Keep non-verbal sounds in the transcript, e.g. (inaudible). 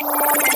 you (laughs)